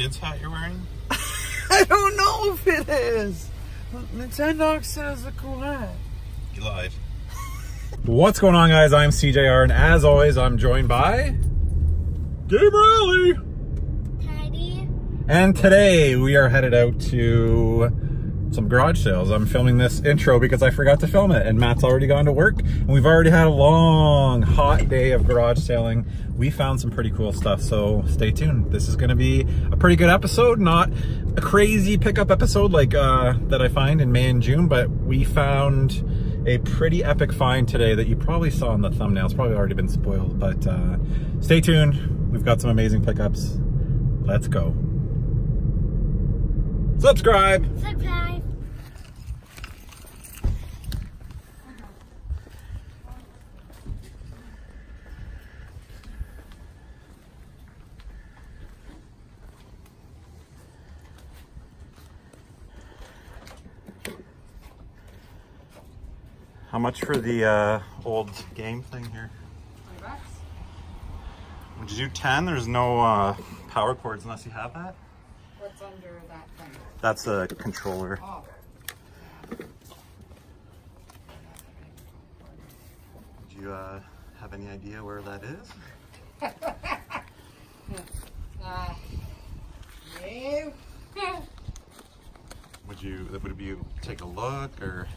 kid's hat you're wearing? I don't know if it is. Nintendo says a cool hat. You lied. What's going on, guys? I'm SeeJayAre, and as always, I'm joined by Gabe Riley. Teddy. And today we are headed out to some garage sales. I'm filming this intro because I forgot to film it, and Matt's already gone to work, and we've already had a long, hot day of garage sailing. We found some pretty cool stuff, so stay tuned. This is going to be a pretty good episode, not a crazy pickup episode like uh, that I find in May and June, but we found a pretty epic find today that you probably saw in the thumbnail. It's probably already been spoiled, but uh, stay tuned. We've got some amazing pickups. Let's go. Subscribe. Subscribe. How much for the uh, old game thing here? Would you do 10? There's no uh, power cords unless you have that. What's under that thing? That's a controller. Oh, Do you uh, have any idea where that is? uh, no. Would you, would you take a look or?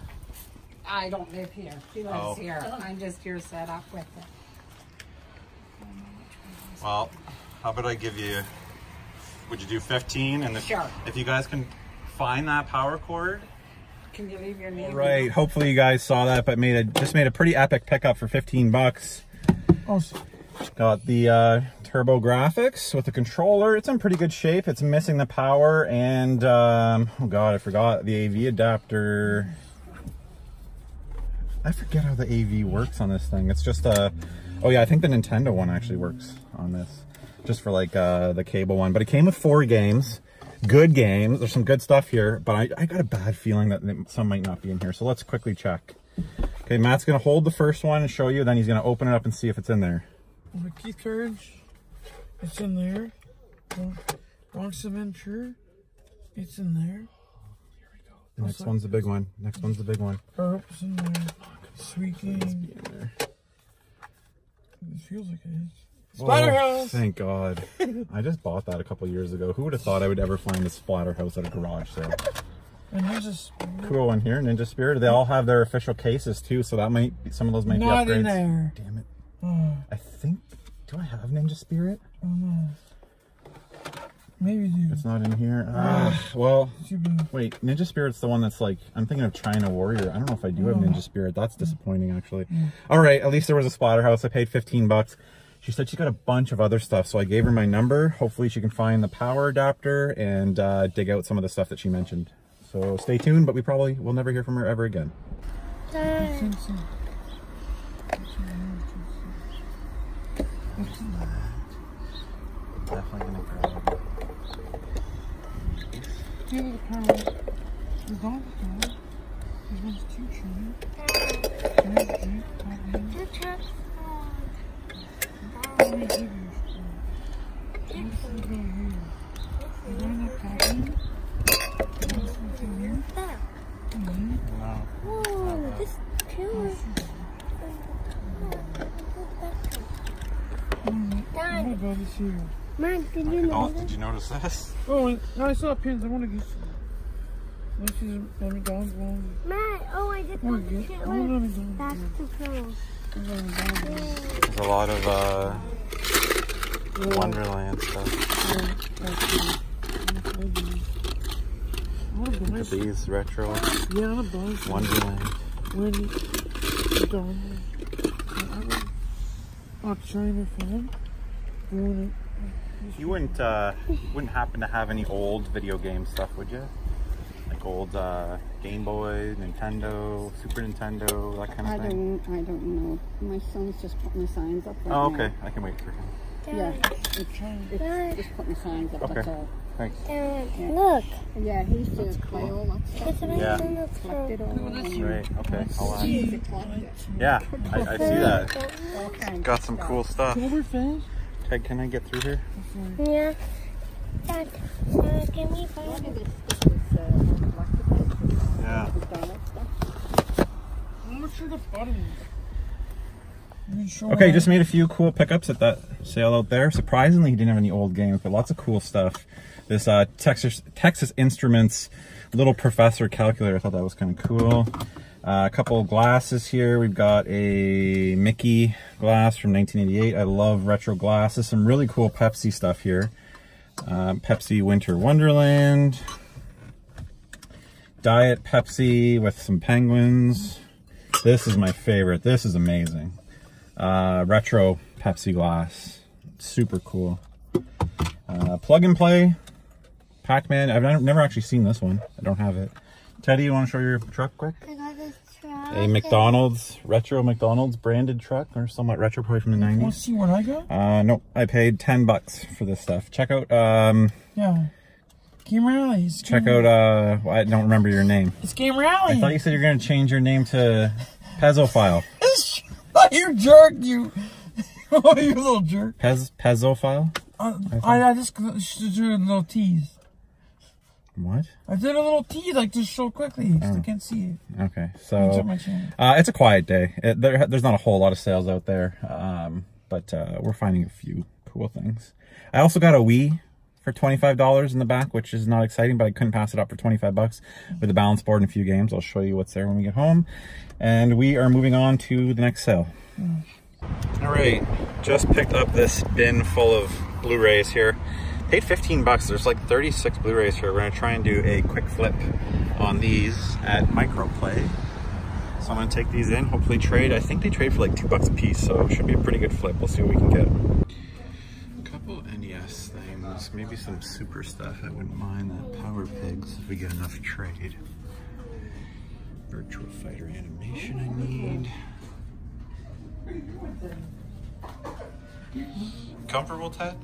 I don't live here. She lives Oh. here. I'm just here set up with it. Well, how about I give you, would you do 15? And if, Sure. if you guys can find that power cord. Can you leave your name? Right, hopefully you guys saw that, but made a, just made a pretty epic pickup for 15 bucks. Also, Got the uh, TurboGrafx with the controller. It's in pretty good shape. It's missing the power and, um, oh god, I forgot the AV adapter. I forget how the AV works on this thing. It's just a, oh yeah, I think the Nintendo one actually works on this. Just for like uh, the cable one. But it came with four games. Good games. There's some good stuff here, but I, I got a bad feeling that some might not be in here. So let's quickly check. Okay, Matt's gonna hold the first one and show you, then he's gonna open it up and see if it's in there. the Keith Courage, it's in there. Bonk's Adventure, it's in there. Oh, next one's the big one. Next one's the big one. Burp's in there. Sweet Game. In there. It feels like it is. Oh, Splatterhouse. thank God. I just bought that a couple years ago. Who would have thought I would ever find a Splatterhouse at a garage sale? And there's a Cool one here, Ninja Spirit. They all have their official cases too, so that might be, some of those might not be upgrades. in there. Damn it. Oh, I think. Do I have Ninja Spirit? oh no. Maybe dude. It's not in here. Ah, well, wait. Ninja Spirit's the one that's like. I'm thinking of China Warrior. I don't know if I do have Ninja Spirit. That's disappointing, actually. All right. At least there was a Splatterhouse. I paid 15 bucks. She said she got a bunch of other stuff, so I gave her my number. Hopefully, she can find the power adapter and uh, dig out some of the stuff that she mentioned. So stay tuned, but we probably will never hear from her ever again. Definitely gonna grab. The power. The here. Man, did you Oh, did you notice this? Oh, and I saw pins. I want to get some. This is a McDonald's one. Man, oh, I just I want to get. shit I want a with. McDonald's. That's too close. I want a McDonald's. There's a lot of uh, Wonderland stuff. I want to buy Look at these retro Yeah, I want to buy. Wonderland. When McDonald's. I want a China fan. I want You wouldn't uh, wouldn't happen to have any old video game stuff, would you? Like old uh, Game Boy, Nintendo, Super Nintendo, that kind of I thing. don't, I don't know. My son's just putting the signs up right Oh, now. okay. I can wait for him. Yeah, a China. it's just putting the signs up, Okay. that's all. Thanks. Dad, look. Yeah, he used to That's play cool. all that stuff. It's Yeah. yeah. Collected all Right. Okay. I'll, uh, he used to collect it. yeah, I, I see that. Got some cool stuff. Silverfish? Can I get through here? Yeah. Dad, uh, give me Look five. at this, this is, uh, electrical. Yeah. McDonald's stuff. How much are the buttons? Let me show Okay, just made a few cool pickups at that sale out there. Surprisingly, he didn't have any old games, but lots of cool stuff. This uh, Texas Texas Instruments little professor calculator. I thought that was kind of cool. Uh, a couple glasses here. We've got a Mickey glass from 1988. I love retro glasses. Some really cool Pepsi stuff here. Uh, Pepsi Winter Wonderland. Diet Pepsi with some penguins. This is my favorite. This is amazing. Uh, retro Pepsi glass. Super cool. Uh, plug and play. Pac-Man. I've never actually seen this one. I don't have it. Teddy, you want to show your truck quick? I got this truck. A McDonald's, retro McDonald's branded truck, or somewhat retro, probably from the Want 90s. to see what I got? Uh, nope. I paid 10 bucks for this stuff. Check out, um, Yeah. Game Rally. It's check out, uh, well, I don't remember your name. It's Game Rally. I thought you said you're going to change your name to Pezzophile. you jerk, you. oh, you little jerk. Pez, Pezzophile? Uh, I, I just should do a little tease. What? I did a little tease, like just so quickly. 'cause I can't see it. Okay, so uh, it's a quiet day. It, there, there's not a whole lot of sales out there, um, but uh, we're finding a few cool things. I also got a Wii for $25 in the back, which is not exciting, but I couldn't pass it up for 25 bucks with a balance board and a few games. I'll show you what's there when we get home. And we are moving on to the next sale. All right, just picked up this bin full of Blu-rays here. Paid 15 bucks. There's like 36 Blu-rays here. We're gonna try and do a quick flip on these at Microplay. So I'm gonna take these in, hopefully trade. I think they trade for like two bucks a piece, so it should be a pretty good flip. We'll see what we can get. A couple NES things, maybe some super stuff. I wouldn't mind that Power Pigs if we get enough trade. Virtua Fighter animation I need. Comfortable, Ted?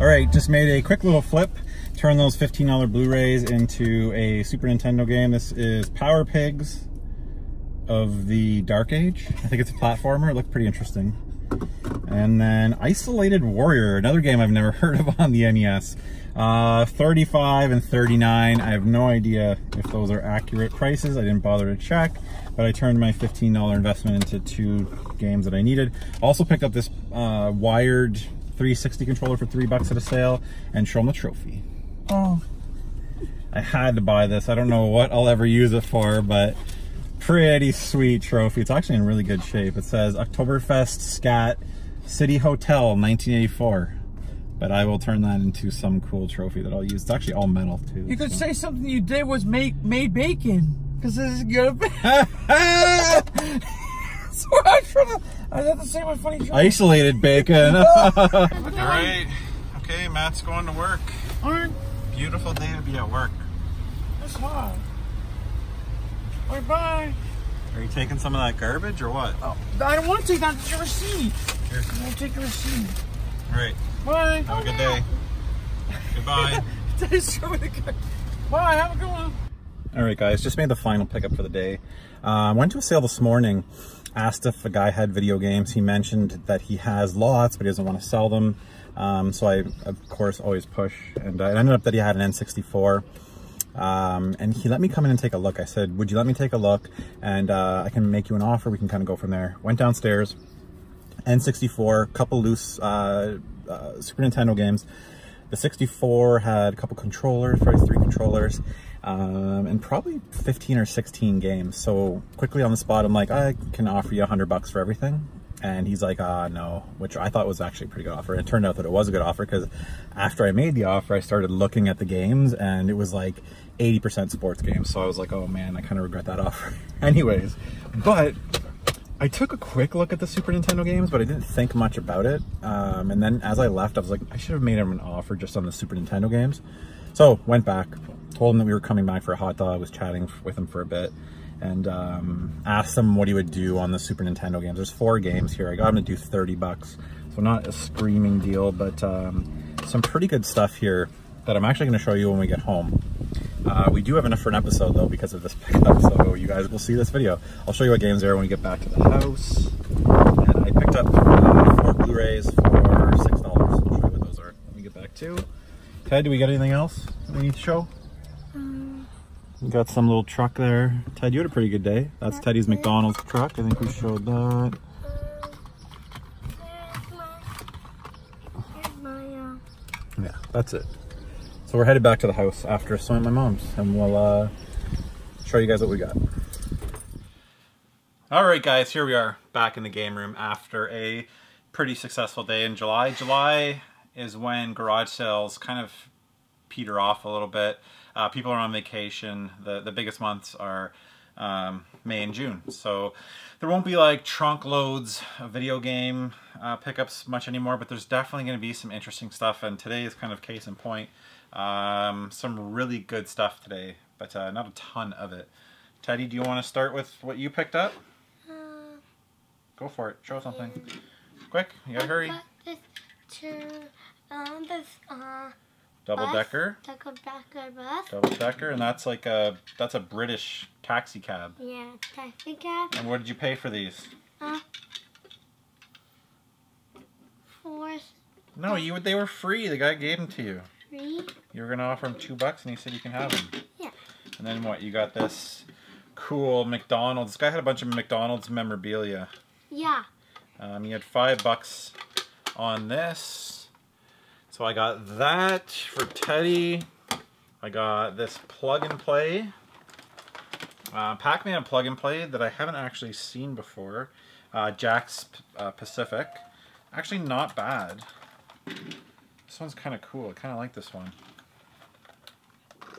All right, just made a quick little flip. Turn those $15 Blu-rays into a Super Nintendo game. This is Power Pigs of the Dark Age. I think it's a platformer. It looked pretty interesting. And then Isolated Warrior, another game I've never heard of on the NES. Uh, 35 and 39. I have no idea if those are accurate prices. I didn't bother to check, but I turned my $15 investment into two games that I needed. Also picked up this uh, wired 360 controller for three bucks at a sale and show them the trophy. Oh, I had to buy this. I don't know what I'll ever use it for, but pretty sweet trophy. It's actually in really good shape. It says Oktoberfest Scat City Hotel 1984. But I will turn that into some cool trophy that I'll use. It's actually all metal too. you could so. say something you did was make made bacon. Because this is good. so I try to. I have to say my funny joke. Isolated bacon. All right. Okay, Matt's going to work. Aren't Beautiful day to be at work. this hot? Bye bye. Are you taking some of that garbage or what? Oh, I don't want to take that. It's your receipt. Here. I won't take your receipt. All right. Bye. Have a good day. Goodbye. Just show me the car. Bye. Have a good one. All right, guys, just made the final pickup for the day. Uh, went to a sale this morning, asked if a guy had video games. He mentioned that he has lots, but he doesn't want to sell them. Um, so I, of course, always push. And uh, it ended up that he had an N64. Um, and he let me come in and take a look. I said, would you let me take a look? And uh, I can make you an offer. We can kind of go from there. Went downstairs, N64, couple loose uh, uh, Super Nintendo games. The 64 had a couple controllers, probably three controllers, um, and probably 15 or 16 games. So quickly on the spot, I'm like, I can offer you 100 bucks for everything. And he's like, ah, no, which I thought was actually a pretty good offer. And it turned out that it was a good offer because after I made the offer, I started looking at the games and it was like 80% sports games. So I was like, oh man, I kind of regret that offer. Anyways, but I took a quick look at the Super Nintendo games, but I didn't think much about it. Um, and then as I left, I was like, I should have made him an offer just on the Super Nintendo games. So went back, told him that we were coming back for a hot dog, was chatting with him for a bit, and um, asked him what he would do on the Super Nintendo games. There's four games here. I got him to do 30 bucks. So not a screaming deal, but um, some pretty good stuff here that I'm actually going to show you when we get home. Uh, we do have enough for an episode though because of this pickup, so you guys will see this video. I'll show you what games there when we get back to the house. And I picked up uh, four Blu-rays for six dollars. I'll show you what those are when we get back too. Ted, do we got anything else we need to show? Um, We got some little truck there. Ted, you had a pretty good day. That's Teddy's McDonald's truck. I think we showed that. here's my, here's my, uh, Yeah, that's it. So we're headed back to the house after a swim at my mom's, and we'll uh, show you guys what we got. All right, guys, here we are back in the game room after a pretty successful day in July. July is when garage sales kind of peter off a little bit. Uh, people are on vacation. The the biggest months are um, May and June, so there won't be like trunk loads of video game uh, pickups much anymore. But there's definitely going to be some interesting stuff, and today is kind of case in point. Um, some really good stuff today, but uh, not a ton of it. Teddy, do you want to start with what you picked up? uh, Go for it. Show something. Quick, you gotta hurry. Um, this, uh, Double bus, decker. Double decker bus. Double decker, and that's like a that's a British taxi cab. Yeah, taxi cab. And what did you pay for these? Uh, four, No, you they were free. The guy gave them to you. three. You were gonna offer him two bucks, and he said you can have them. Yeah. And then what? You got this cool McDonald's. This guy had a bunch of McDonald's memorabilia. Yeah. Um, he had five bucks on this. So I got that for Teddy. I got this plug and play. Uh, Pac-Man plug and play that I haven't actually seen before. Uh, Jakks uh, Pacific. Actually not bad. This one's kind of cool. I kind of like this one.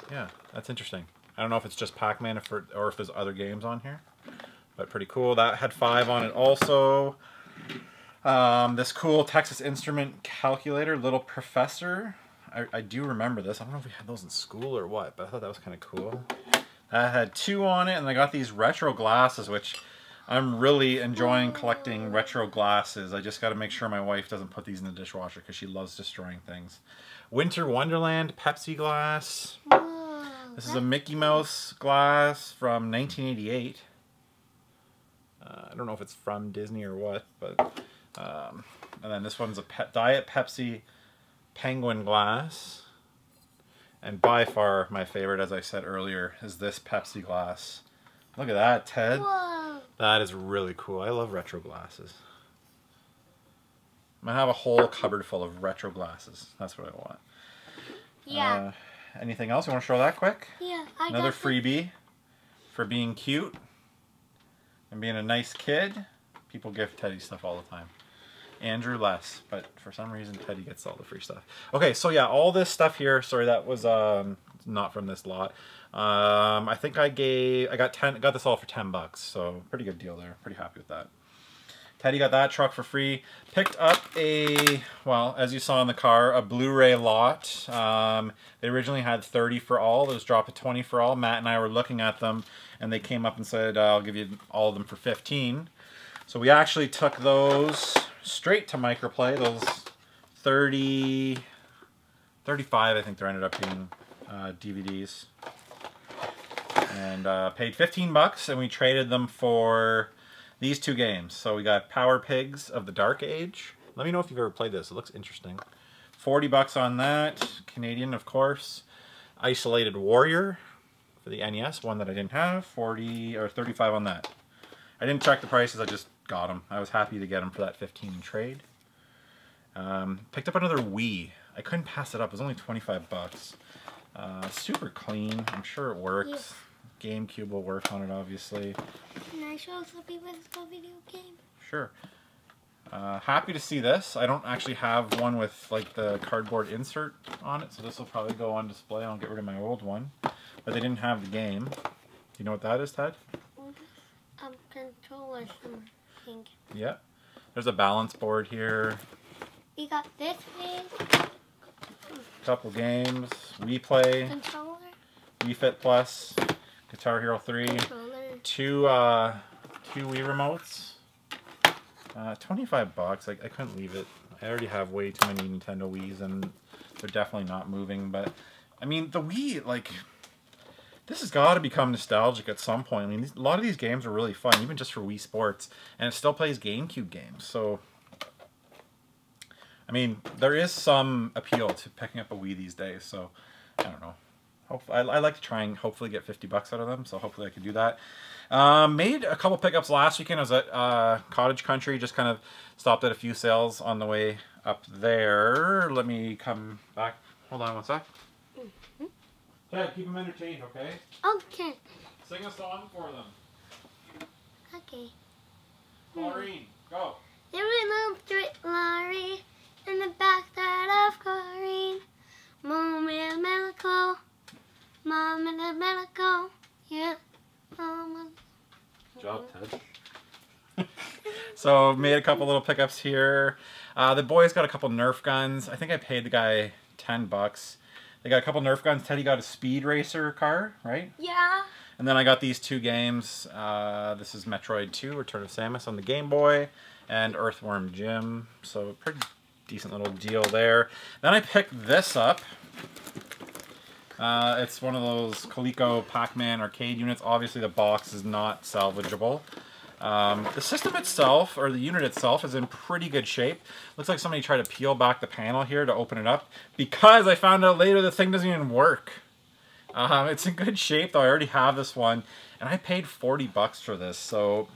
Yeah, that's interesting. I don't know if it's just Pac-Man or or if there's other games on here. But pretty cool. That had five on it also. Um, this cool Texas Instrument calculator, Little Professor. I, I do remember this. I don't know if we had those in school or what, but I thought that was kind of cool. That had two on it, and I got these retro glasses, which I'm really enjoying collecting retro glasses. I just got to make sure my wife doesn't put these in the dishwasher because she loves destroying things. Winter Wonderland Pepsi glass. This is a Mickey Mouse glass from 1988. Uh, I don't know if it's from Disney or what, but um, and then this one's a pe Diet Pepsi Penguin glass. And by far my favorite, as I said earlier, is this Pepsi glass. Look at that, Ted. Whoa. That is really cool. I love retro glasses. I'm gonna have a whole cupboard full of retro glasses. That's what I want. Yeah. Uh, anything else? You want to show that quick? yeah. I Another freebie for being cute and being a nice kid. People give Teddy stuff all the time. Andrew less, but for some reason Teddy gets all the free stuff. Okay, so yeah, all this stuff here. Sorry, that was um not from this lot. Um, I think I gave I got ten got this all for ten bucks, so pretty good deal there. Pretty happy with that. Teddy got that truck for free. Picked up a, well, as you saw in the car, a Blu-ray lot. Um, they originally had 30 for all. Was dropped to 20 for all. Matt and I were looking at them, and they came up and said, I'll give you all of them for 15. So we actually took those straight to Microplay. Those 30, 35, I think they ended up being uh, DVDs. And uh, paid 15 bucks, and we traded them for these two games. So we got Power Pigs of the Dark Age. Let me know if you've ever played this. It looks interesting. 40 bucks on that. Canadian, of course. Isolated Warrior for the NES, one that I didn't have. 40 or 35 on that. I didn't check the prices. I just got him. I was happy to get him for that 15 trade. Um, picked up another Wii. I couldn't pass it up. It was only 25 bucks. Uh, super clean. I'm sure it works. GameCube will work on it, obviously. Can I show some people this video game? Sure. Uh, happy to see this. I don't actually have one with like the cardboard insert on it, so this will probably go on display. I'll get rid of my old one. But they didn't have the game. Do you know what that is, Ted? Um, controller something. Yeah. There's a balance board here. We got this thing, Couple games. Wii Play, controller, Wii Fit Plus, Guitar Hero 3, controller. two uh, two Wii remotes. Uh, 25 bucks. Like I couldn't leave it. I already have way too many Nintendo Wii's and they're definitely not moving. But I mean, the Wii like this has got to become nostalgic at some point. I mean, a lot of these games are really fun, even just for Wii Sports, and it still plays GameCube games. So I mean, there is some appeal to picking up a Wii these days, so I don't know. I, I like to try and hopefully get 50 bucks out of them, so hopefully I can do that. Um, made a couple pickups last weekend. I was at uh, Cottage Country, just kind of stopped at a few sales on the way up there. Let me come back. Hold on one sec. Yeah, keep them entertained, okay? Okay. Sing a song for them. Okay. Maureen, go. There was no straight lorry in the backside of Corrine. Mom is medical. Mom is medical. Yeah. Mom. job, Ted. so made a couple little pickups here. Uh, the boys got a couple Nerf guns. I think I paid the guy ten bucks. They got a couple Nerf guns. Teddy got a Speed Racer car, right? Yeah. And then I got these two games. Uh, this is Metroid 2, Return of Samus on the Game Boy, and Earthworm Jim. So pretty decent little deal there. Then I picked this up. Uh, it's one of those Coleco Pac-Man arcade units. Obviously the box is not salvageable. Um, the system itself, or the unit itself, is in pretty good shape. Looks like somebody tried to peel back the panel here to open it up because I found out later the thing doesn't even work. Um, it's in good shape though. I already have this one, and I paid 40 bucks for this. So,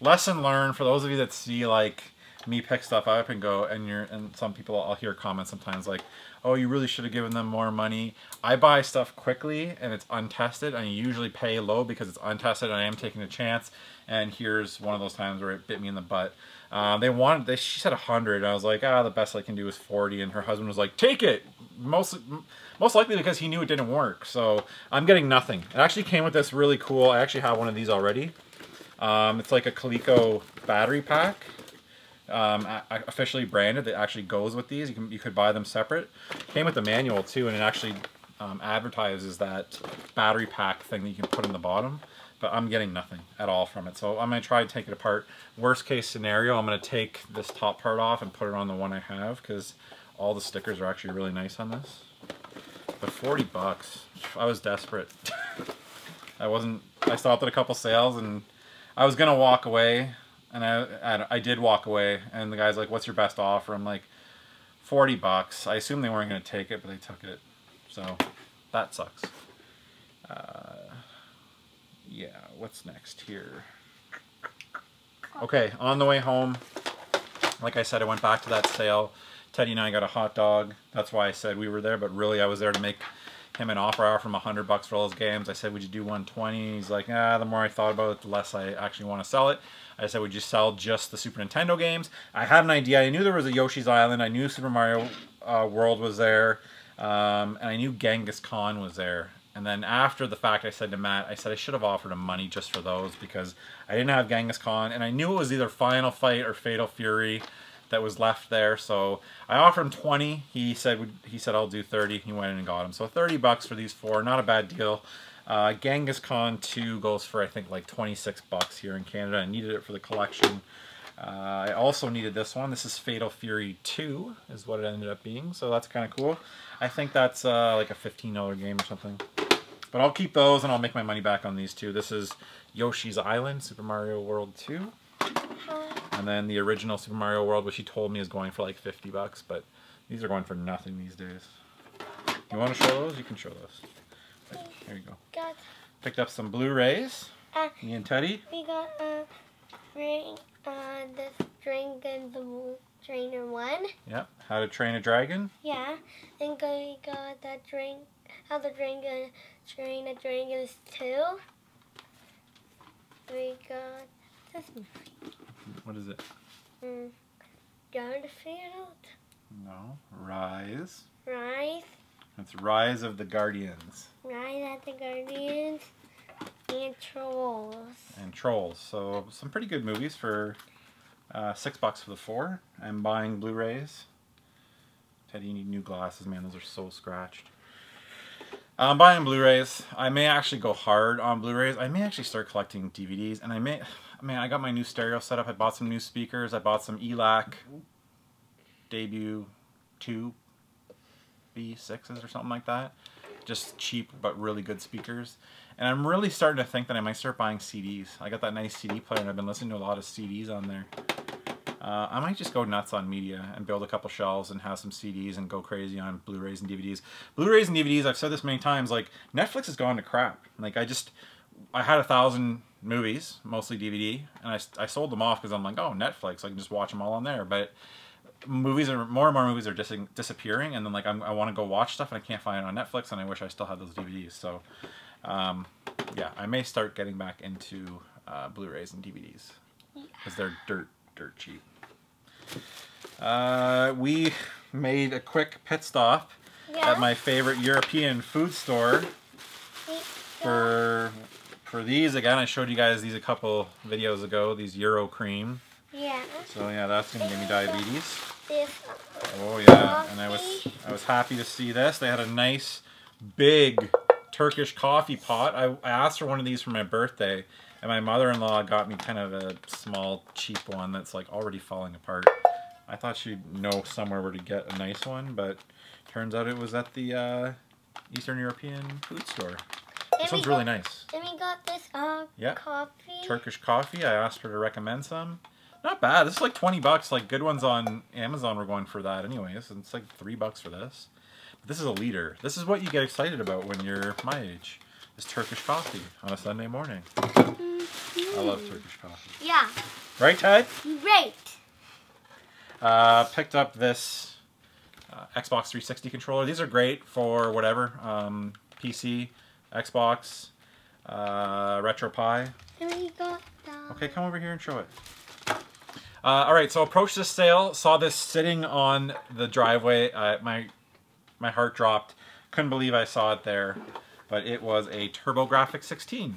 lesson learned for those of you that see like me pick stuff up and go, and you're and some people I'll hear comments sometimes like, "Oh, you really should have given them more money." I buy stuff quickly and it's untested, and I usually pay low because it's untested. and I am taking a chance, and here's one of those times where it bit me in the butt. Uh, they wanted, they, she said 100, and I was like, ah, the best I can do is 40, and her husband was like, take it! Most, most likely because he knew it didn't work, so I'm getting nothing. It actually came with this really cool, I actually have one of these already. Um, it's like a Coleco battery pack, um, officially branded, that actually goes with these. You, can, you could buy them separate. Came with the manual too, and it actually um, advertises that battery pack thing that you can put in the bottom but I'm getting nothing at all from it. So I'm to try to take it apart. Worst case scenario, I'm going to take this top part off and put it on the one I have because all the stickers are actually really nice on this. But 40 bucks, I was desperate. I wasn't, I stopped at a couple sales and I was going to walk away and I, I, I did walk away and the guy's like, what's your best offer? I'm like, 40 bucks. I assume they weren't going to take it, but they took it. So that sucks. Uh, yeah, what's next here? Okay, on the way home, like I said, I went back to that sale. Teddy and I got a hot dog. That's why I said we were there, but really I was there to make him an offer. I offered him 100 bucks for all his games. I said, would you do 120? He's like, ah, the more I thought about it, the less I actually want to sell it. I said, would you sell just the Super Nintendo games? I had an idea. I knew there was a Yoshi's Island. I knew Super Mario uh, World was there. Um, and I knew Genghis Khan was there. And then after the fact, I said to Matt, I said I should have offered him money just for those because I didn't have Genghis Khan, and I knew it was either Final Fight or Fatal Fury that was left there. So I offered him 20. He said he said I'll do 30. He went in and got him. So 30 bucks for these four, not a bad deal. Uh, Genghis Khan 2 goes for I think like 26 bucks here in Canada. I needed it for the collection. Uh, I also needed this one. This is Fatal Fury 2 is what it ended up being. So that's kind of cool. I think that's uh, like a $15 game or something. But I'll keep those and I'll make my money back on these two. This is Yoshi's Island, Super Mario World 2. And then the original Super Mario World, which he told me is going for like 50 bucks, but these are going for nothing these days. You want to show those? You can show those. Here you go. Got Picked up some Blu-rays. uh, Me and Teddy. we got uh, ring uh the Dragon the Trainer one. Yep. How to Train a Dragon. Yeah, and we got the drain how the dragon train a dragon is two. We got this What is it? mm, Garfield, No. Rise. Rise, It's Rise of the Guardians Rise of the Guardians, and Trolls. and Trolls. So some pretty good movies for uh, six bucks for the four. I'm buying Blu-rays. Teddy, you need new glasses, man. Those are so scratched. I'm buying Blu-rays. I may actually go hard on Blu-rays. I may actually start collecting DVDs, and I may. I mean, I got my new stereo set up. I bought some new speakers. I bought some ELAC debut two B6s or something like that. Just cheap but really good speakers. And I'm really starting to think that I might start buying CDs. I got that nice CD player and I've been listening to a lot of CDs on there. Uh, I might just go nuts on media and build a couple shelves and have some CDs and go crazy on Blu-rays and DVDs. Blu-rays and DVDs, I've said this many times, like Netflix has gone to crap. Like I just, I had a thousand movies, mostly DVD, and I, I sold them off because I'm like, oh, Netflix, I can just watch them all on there. But movies are more and more movies are dis- disappearing, and then like I'm, I want to go watch stuff and I can't find it on Netflix, and I wish I still had those DVDs. So, um, yeah, I may start getting back into uh, Blu-rays and DVDs because they're dirt dirt cheap. Uh, we made a quick pit stop Yeah. at my favorite European food store for for these again. I showed you guys these a couple videos ago. These Eurocrem. Yeah. So yeah, that's gonna give me diabetes. Oh yeah, and I was I was happy to see this. They had a nice big Turkish coffee pot. I, I asked for one of these for my birthday, and my mother-in-law got me kind of a small, cheap one that's like already falling apart. I thought she'd know somewhere where to get a nice one, but turns out it was at the uh, Eastern European food store. This one's really got- nice. Then we got this uh Yeah. coffee. Turkish coffee. I asked her to recommend some. Not bad. This is like 20 bucks. Like good ones on Amazon were going for that anyways. And it's like 3 bucks for this. But this is a liter. This is what you get excited about when you're my age. Is Turkish coffee on a Sunday morning. I love Turkish coffee. Yeah. Right, Ted? Great. Uh, picked up this uh, Xbox 360 controller. These are great for whatever. Um, PC, Xbox, uh, RetroPie. Then we got the. Okay, come over here and show it. Uh, all right, so approached this sale, saw this sitting on the driveway. Uh, my my heart dropped. Couldn't believe I saw it there, but it was a TurboGrafx 16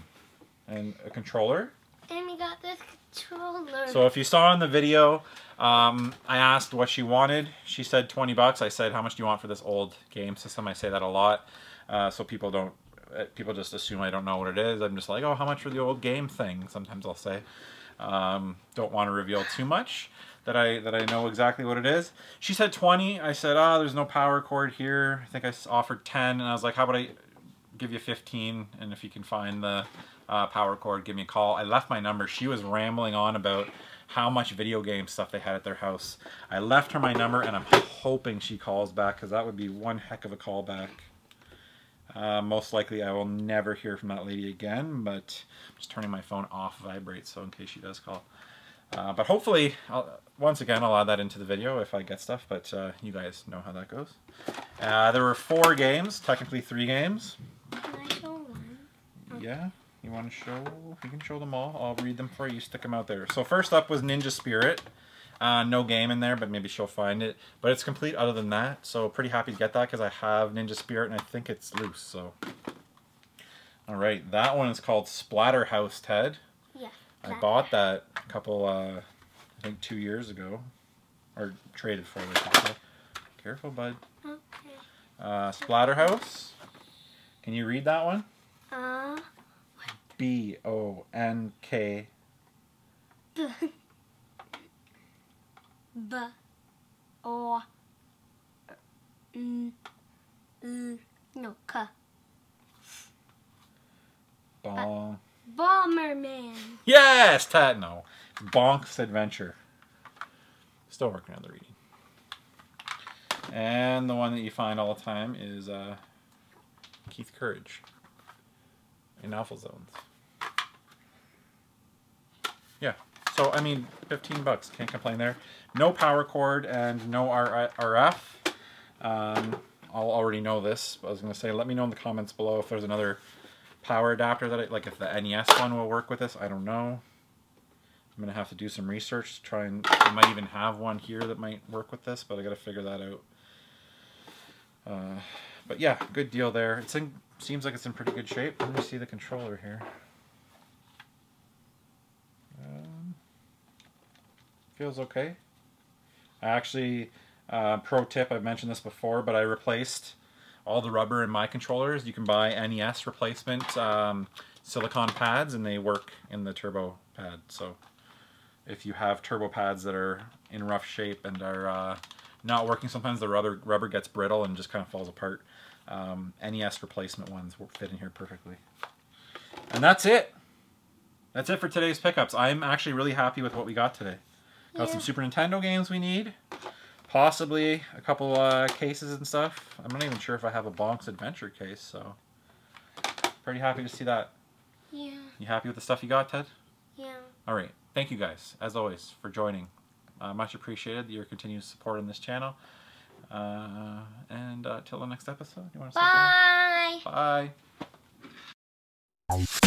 and a controller. And we got this controller. So if you saw in the video, um, I asked what she wanted. She said 20 bucks. I said, how much do you want for this old game system? I say that a lot, uh, so people don't. uh, People just assume I don't know what it is. I'm just like, oh, how much for the old game thing? Sometimes I'll say. Um, don't want to reveal too much that I that I know exactly what it is. She said 20. I said, ah, there's no power cord here. I think I offered 10, and I was like, how about I give you 15, and if you can find the uh, power cord, give me a call. I left my number. She was rambling on about how much video game stuff they had at their house. I left her my number, and I'm hoping she calls back because that would be one heck of a call back. Uh, most likely, I will never hear from that lady again, but I'm just turning my phone off vibrate so in case she does call. Uh, but hopefully, I'll, once again, I'll add that into the video if I get stuff, but uh, you guys know how that goes. Uh, there were four games, technically three games. Can I show one? Yeah, you want to show? You can show them all. I'll read them for you. Stick them out there. So first up was Ninja Spirit. Uh, no game in there, but maybe she'll find it. But it's complete other than that. So pretty happy to get that because I have Ninja Spirit and I think it's loose. So, all right, that one is called Splatterhouse. Ted, Yeah. I bought that a couple, uh, I think two years ago, or traded for it. Careful, bud. Okay. Uh, Splatterhouse. Can you read that one? Uh. B O N K B. O. N. L. No. K. Bonk. Bomberman. Yes, Tat. No, Bonk's Adventure. Still working on the reading. And the one that you find all the time is uh, Keith Courage in Alpha Zones. Yeah. So I mean, fifteen bucks. Can't complain there. No power cord and no RF. Um, I'll already know this. but I was gonna say, let me know in the comments below if there's another power adapter that I like. If the NES one will work with this, I don't know. I'm gonna have to do some research to try and I might even have one here that might work with this, but I gotta figure that out. Uh, but yeah, good deal there. In seems like it's in pretty good shape. Let me see the controller here. Feels okay. I actually, uh, pro tip, I've mentioned this before, but I replaced all the rubber in my controllers. You can buy NES replacement um, silicon pads, and they work in the turbo pad. So if you have turbo pads that are in rough shape and are uh, not working, sometimes the rubber rubber gets brittle and just kind of falls apart. Um, NES replacement ones will fit in here perfectly. And that's it. That's it for today's pickups. I'm actually really happy with what we got today. Got some Super Nintendo games we need. Possibly a couple uh, cases and stuff. I'm not even sure if I have a Bonk's Adventure case, so pretty happy to see that. Yeah. You happy with the stuff you got, Ted? Yeah. All right. Thank you guys, as always, for joining. Uh, much appreciated your continued support on this channel. Uh, and uh, till the next episode, you want to say Bye. bye? Bye.